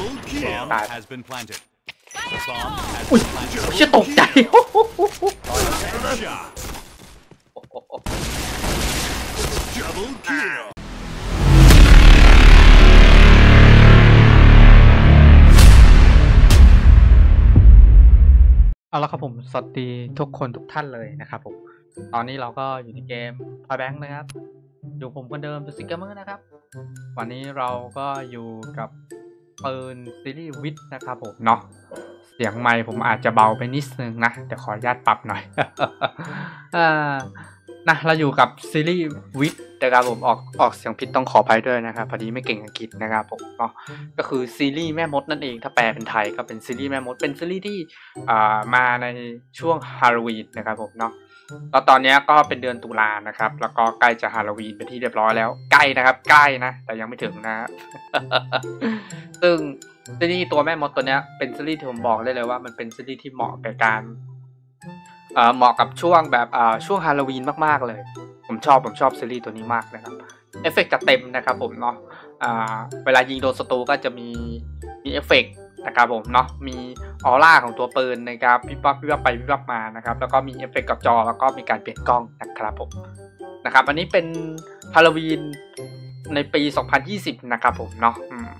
Double kill. Bomb has been planted. The bomb has อุ้ย been planted. เชี่ยตกใจ Headshot. Double kill. เอาละครับผม สวัสดีทุกคนทุกท่านเลยนะครับผม ตอนนี้เราก็อยู่ในเกม Point Blank นะครับ อยู่ผมคนเดิมเป็นซิกเกอร์เมอร์นะครับ วันนี้เราก็อยู่กับ ปืนซีรีส์วิทนะครับผมเนาะเสียงไมค์ผมอาจจะเบาไปนิดนึงนะเดี๋ยวขออนุญาตปรับหน่อยอ่านะเราอยู่กับซีรีส์วิทนะครับผมออกออกเสียงผิดต้องขออภัยด้วยนะครับพอดีไม่เก่งอังกฤษนะครับผมเนาะก็คือซีรีส์แม่มดนั่นเองถ้าแปลเป็นไทยก็เป็นซีรีส์แม่มดเป็นซีรีส์ที่อ่ามาในช่วงฮาโลวีนนะครับผมเนาะ แล้วตอนนี้ก็เป็นเดือนตุลานะครับ แล้วก็ใกล้จะฮาโลวีนเป็นที่เรียบร้อยแล้ว ใกล้นะครับ ใกล้นะ แต่ยังไม่ถึงนะครับซึ่งซีรีส์ตัวแม่มดตัวนี้เป็นซีรีส์ที่ผมบอกได้เลยว่า มันเป็นซีรีส์ที่เหมาะกับการเหมาะกับช่วงแบบช่วงฮาโลวีนมากๆเลย ผมชอบผมชอบซีรีส์ตัวนี้มากนะครับ เอฟเฟกต์จะเต็มนะครับผมเนาะเวลายิงโดนศัตรูก็จะมีมีเอฟเฟกต์ นะครับผมเนาะมีออร่าของตัวปืนนะครับวิบวับวิบวับไปวิบวับมานะครับแล้วก็มีเอฟเฟกต์กับจอแล้วก็มีการเปลี่ยนกล้องนะครับผมนะครับอันนี้เป็นฮาโลวีนในปี 2020 นะครับผมเนาะอืม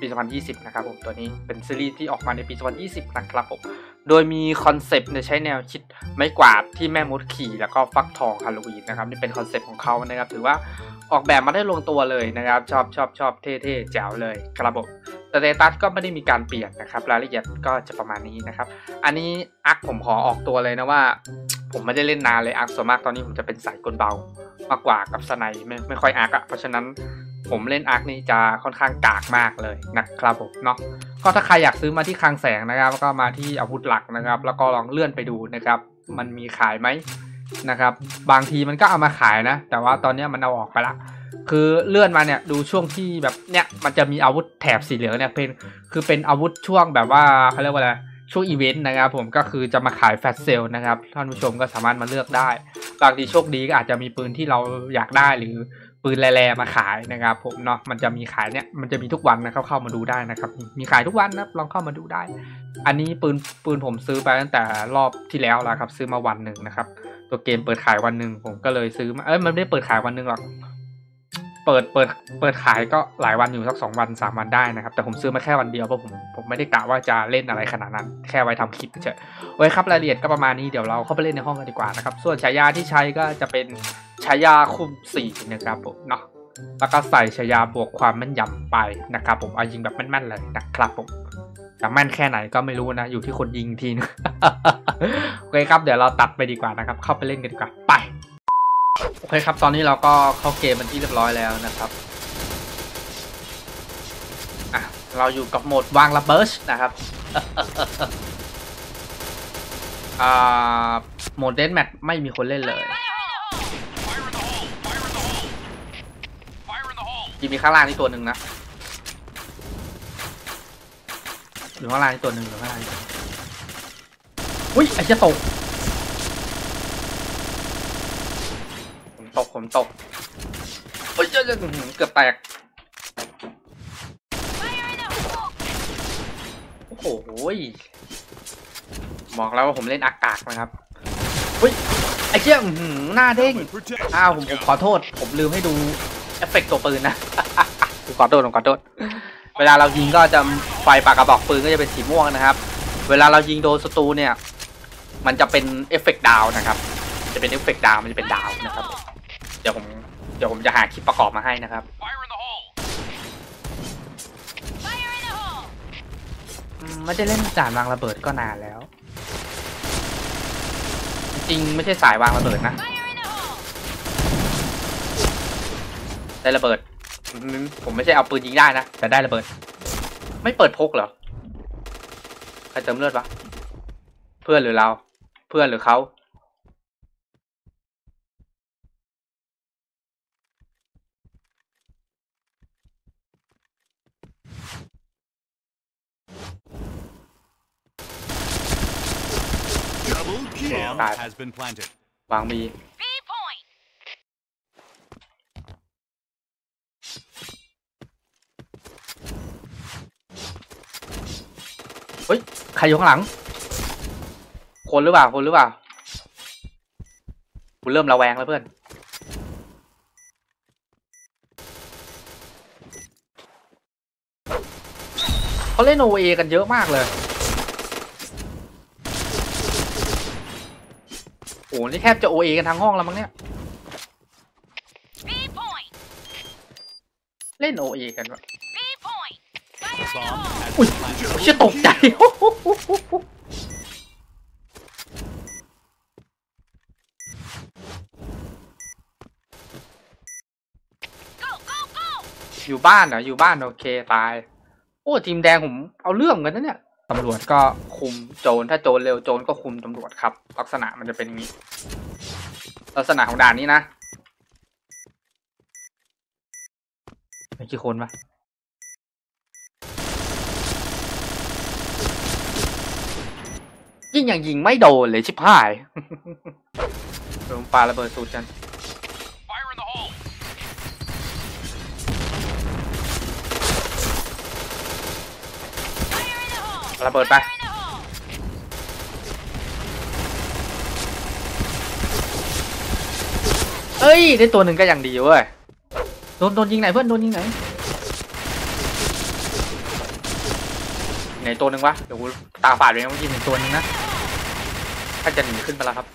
ปี 2020 นะครับผมตัวนี้เป็นซีรีส์ที่ออกมาในปี 2020 นะครับผมโดยมีคอนเซปต์ในใช้แนวคิดไม้กวาดที่แม่มดขี่แล้วก็ฟักทองฮาโลวีนนะครับนี่เป็นคอนเซปต์ของเขานะครับถือว่าออกแบบมาได้ลงตัวเลยนะครับ ชอบชอบชอบเท่ๆแจ๋วเลยครับผม status ก็ไม่ได้มีการเปลี่ยนนะครับรายละเอียดก็จะประมาณนี้นะครับ อันนี้อาร์คผมขอออกตัวเลยนะว่า ผมไม่ได้เล่นนานเลยอาร์ส่วนมากตอนนี้ผมจะเป็นสายกลเบามากกว่ากับสไนไม่ไม่ค่อยอาร์คอะเพราะฉะนั้นผมเล่นอาร์คนี่จะค่อนข้างกากมากเลยนะครับผมเนาะก็ถ้าใครอยากซื้อมาที่คลังแสงนะครับ ก็มาที่อาวุธหลักนะครับ แล้วก็ลองเลื่อนไปดูนะครับ มันมีขายไหมนะครับ บางทีมันก็เอามาขายนะ แต่ว่าตอนนี้มันเอาออกไปละ คือเลื่อนมาเนี่ยดูช่วงที่แบบเนี่ยมันจะมีอาวุธแถบสีเหลืองเนี่ยเป็นคือเป็นอาวุธช่วงแบบว่าเขาเรียกว่าอะไรช่วงอีเวนต์นะครับผมก็คือจะมาขาย flash sale นะครับท่านผู้ชมก็สามารถมาเลือกได้ บางทีโชคดีก็อาจจะมีปืนที่เราอยากได้หรือปืน rare ๆมาขายนะครับผมเนาะมันจะมีขายเนี่ยมันจะมีทุกวันนะครับเข้ามาดูได้นะครับ มีขายทุกวันนะครับลองเข้ามาดูได้ อันนี้ปืนปืนผมซื้อไปตั้งแต่รอบที่แล้วแล้วครับ ซื้อมาวันหนึ่งนะครับ ตัวเกมเปิดขายวันหนึ่งผมก็เลยซื้อมาเอ้ยมันไม่ได้เปิดขายวันหนึ่งหรอก เปิดเปิดเปิดขายก็หลายวันอยู่สักสองวันสามวันได้นะครับ แต่ผมซื้อมาแค่วันเดียวเพราะผมผมไม่ได้กะว่าจะเล่นอะไรขนาดนั้น แค่ไว้ทำคลิปเฉยโอ้ยครับรายละเอียดก็ประมาณนี้เดี๋ยวเราเข้าไปเล่นในห้องกันดีกว่านะครับ ส่วนฉายาที่ใช้ก็จะเป็นฉายาคุมสี่นะครับผมเนาะแล้วก็ใส่ฉายาบวกความแม่นยำไปนะครับผมเอายิงแบบแม่นๆเลยนะครับผมแต่แม่นแค่ไหนก็ไม่รู้นะ อยู่ที่คนยิงทีนึงโอเคครับเดี๋ยวเราตัดไปดีกว่านะครับ เข้าไปเล่นกันดีกว่าไป โอเคครับ ตอนนี้เราก็เข้าเกมมันที่เรียบร้อยแล้วนะครับอะเราอยู่กับโหมดวางระเบิดนะครับอ่าโหมดเดนแมทไม่มีคนเล่นเลย Fire in the hole. Fire in the hole. Fire in the hole. ที่มีข้างล่างนี่ตัวหนึ่งนะอยู่ข้างล่างนี่ตัวหนึ่งอยู่ข้างล่างนี่ตัวหนึ่งอุ้ยไอ้เจะตก ผมตกโอ้ยเจ้าเกือบแตก โอ้โหบอกแล้วว่าผมเล่นอากาศนะครับอุ้ยไอ้เจ้าอื้อหือหน้าเด้งอ้าวผมผมขอโทษ ผมลืมให้ดูเอฟเฟกต์ตัวปืนนะผมขอโทษผมขอโทษ เวลาเรายิงก็จะไฟปากกระบอกปืนก็จะเป็นสีม่วงนะครับ เวลาเรายิงโดนศัตรูเนี่ย มันจะเป็นเอฟเฟกต์ดาวนะครับ จะเป็นเอฟเฟกต์ดาวมันจะเป็นดาวนะครับ เดี๋ยวผมเดี๋ยวผมจะหาคลิปประกอบมาให้นะครับ Fire in the hole. อืมไม่ได้เล่นด่านวางระเบิดก็นานแล้ว จริงๆไม่ใช่สายวางระเบิดนะได้ระเบิดอืมผมไม่ใช่เอาปืนยิงได้นะ แต่ได้ระเบิด ไม่เปิดพกเหรอ ใครเติมเลือดปะเพื่อนหรือเรา เพื่อนหรือเขา Double kill. Bomb Bad. has been planted. วางมี Fire ฮ้ยใครอยู่ข้างหลัง คนหรือเปล่าคนหรือเปล่ากูเริ่มระแวงแล้วเพื่อนเขาเล่นโอเอกันเยอะมากเลย โอ้โห นี่แทบจะโอเอกันทั้งห้องแล้วมั้งเนี่ย เล่นโอเอกันวะอุ้ย been planted. เชี่ยตกใจอยู่บ้านเหรออยู่บ้านโอเคตาย โอ้ทีมแดงผมเอาเรื่องกันนะเนี่ย ตำรวจก็คุมโจรถ้าโจรเร็วโจรก็คุมตำรวจครับ ลักษณะมันจะเป็นอย่างนี้ ลักษณะของด่านนี้นะมีกี่คนวะยิงอย่างยิงไม่โดนเลยชิบหายโดนปาระเบิดสูตรกัน ระเบิดไป เอ้ย ได้ตัวหนึ่งก็ยังดีเว้ย โดนโดนยิงไหนเพื่อน โดนยิงไหน ไหนตัวหนึ่งวะ เดี๋ยวกูตาฝาดไปเมื่อกี้หนึ่งตัวหนึงนะ ถ้าจะหนีขึ้นไปแล้วครับ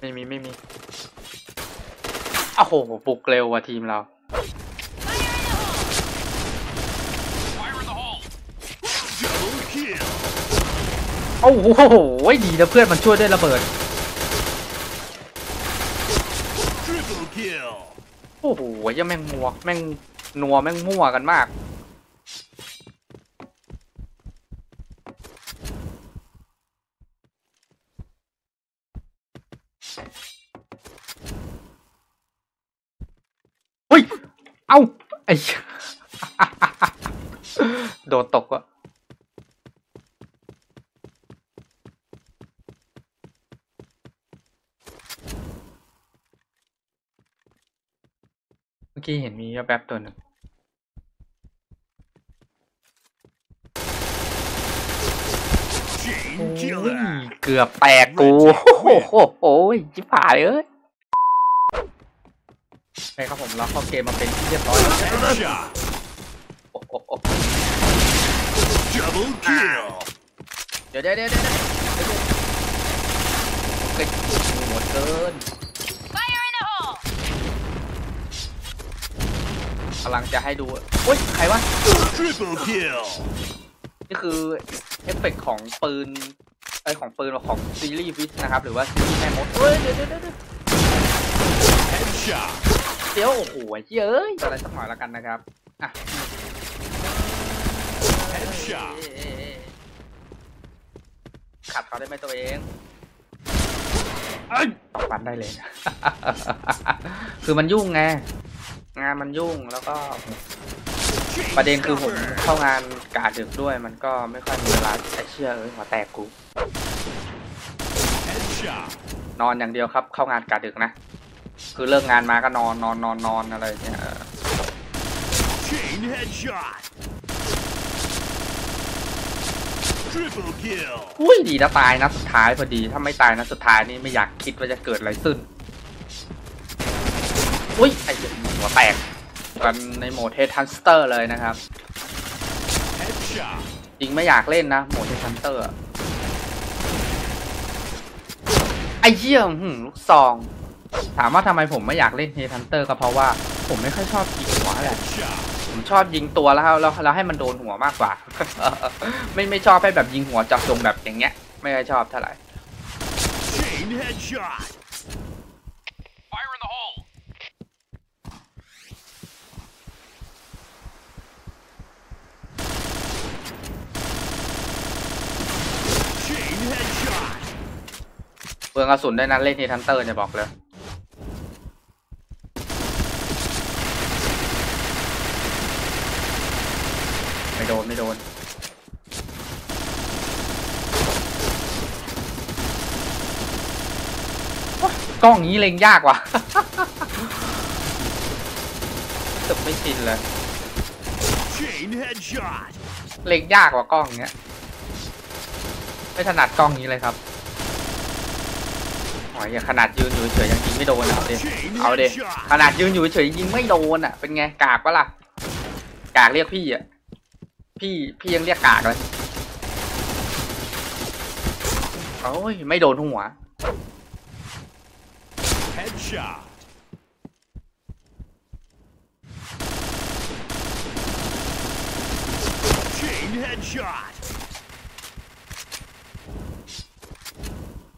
ไม่มี ไม่มี โอ้โหบุกเร็วว่ะทีมเรา Fire in the hole. Double kill. โอ้โหดีนะเพื่อนมันช่วยด้วยระเบิด Triple kill. โอ้โหยังแม่งมัวแม่งนัวแม่งมั่วกันมาก เฮ้ย เอ้าไอ้โดนตกอะเมื่อกี้เห็นมีแป๊บๆตัวหนึ่ง Chain โอ้ย killer. เกือบแตกกู โอ้โหโอ้ยจิบหายเอ้ย โอเคครับผมเราเข้าเกมมาเป็นที่เรียบร้อยแล้ว Headshot. โอ้โห Double kill. เดี๋ยวเดี๋ยวเดี๋ยวเดี๋ยวเดี๋ยวเกิดหมดเกิน Fire in the hole. กำลังจะให้ดูโอ้ยใครวะ Triple kill. นี่คือเอฟเฟกต์ของปืนไอยของปืนของซีรีส์วิสนะครับ หรือว่าซีรีส์แม่มดเฮ้ยเดี๋ยวเดี๋ยวเดี๋ยว เดี๋ยว Headshot. เดี๋ยวโอ้โหเย้ยอะไรสักหน่อยล้วกันนะครับอะขัดเขาได้ไหมตัวเองเอ้ยตอกฟันได้เลย คือมันยุ่งไง งานมันยุ่งแล้วก็ ประเด็นคือผมเข้างานกาดึกด้วย มันก็ไม่ค่อยมีเวลาไอ้เชื่อเอ้ยหัวแตกกู นอนอย่างเดียวครับ เข้างานกาดึกนะ คือเลิกงานมาก็นอนนอนนอนนอนอะไรอย่างเงี้ยเออ Chain headshot. Triple kill. อุ้ยดีนะตายนะสุดท้ายพอดีถ้าไม่ตายนะสุดท้ายนี่ไม่อยากคิดว่าจะเกิดอะไรขึ้นอุ้ยไอ้เหี้ยหัวแตกกันในโหมด Head Hunter เลยนะครับ Headshot. จริงไม่อยากเล่นนะโหมด Head Hunter อะไอ้เหี้ยหืมลูกซอง ถามว่าทำไมผมไม่อยากเล่น Head Hunter ก็เพราะว่าผมไม่ค่อยชอบยิงหัวแหละผมชอบยิงตัวแล้วแล้วแล้วให้มันโดนหัวมากกว่า ไม่ไม่ชอบให้แบบยิงหัวเจาะจงแบบอย่างเงี้ย ไม่ค่อยชอบเท่าไหร่ Chain headshot. Fire in the hole. เปลืองกระสุนได้นะเล่นเททันเตอร์จะบอกเลย ไม่โด นไม่โดนกล้องนี้เล็งยากว่ะรู้สึกไม่ชินเลย Chain headshot. เล็งยากกว่ากล้องเนี้ย ไม่ถนัดกล้องนี้เลยครับโอ้ยอย่าขนาดยืนอยู่เฉยๆยังยิงไม่โดนอะเอาดิ Chain เอาดิ headshot. ขนาดยืนอยู่เฉยๆยิงไม่โดนอะ เป็นไงกากปะล่ะ กากเรียกพี่อะ พี่พี่ยังเรียกกากเลยโอ้ยไม่โดนหัว Headshot. Chain headshot.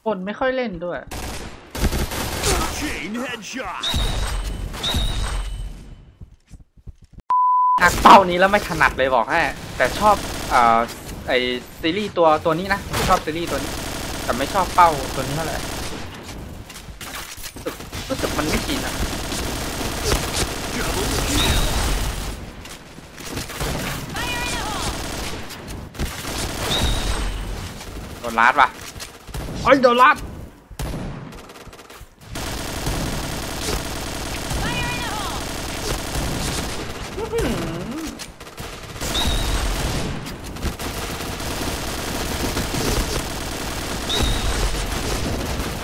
คนไม่ค่อยเล่นด้วย Chain headshot. หักเป้านี้แล้วไม่ถนัดเลยบอกให้ แต่ชอบเอ่อไอซีรีส์ตัวตัวนี้นะ ชอบซีรีส์ตัวนี้ แต่ไม่ชอบเป้าตัวนี้เท่าไหร่รู้สึกรู้สึกมันไม่กินอะโดนลัดว่ะเอ้ยโดนลัด Fire in the hole!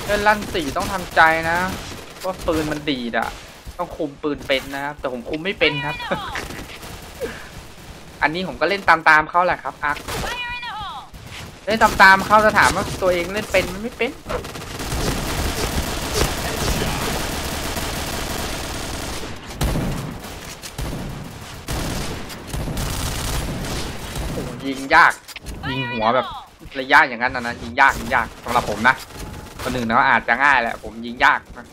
เล่นลั่นสี่ต้องทำใจนะว่าปืนมันดีดอะต้องคุมปืนเป็นนะครับ แต่ผมคุมไม่เป็นครับ Fire in the hole! อันนี้ผมก็เล่นตามๆเขาแหละครับอาร์ค Fire in the hole! เล่นตามๆเขาจะถามว่าตัวเองเล่นเป็นมันไม่เป็น โอ้โห ยิงยาก ยิงหัวแบบระยะอย่างนั้นนะนะยิงยากยิงยากสำหรับผมนะคนหนึ่งนะอาจจะง่ายแหละผมยิงยากนะ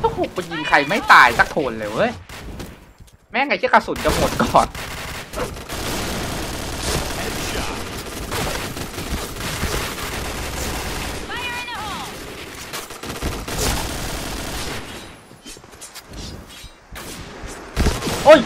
โอ้โหไปยิงใครไม่ตายสักคนเลยเว้ย แม่งไอ้ที่กระสุนจะหมดก่อนโอ้ย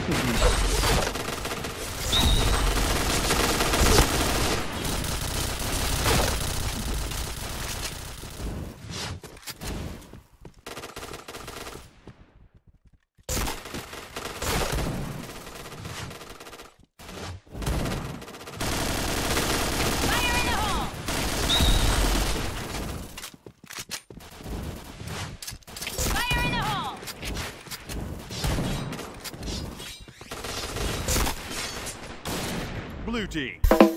duty.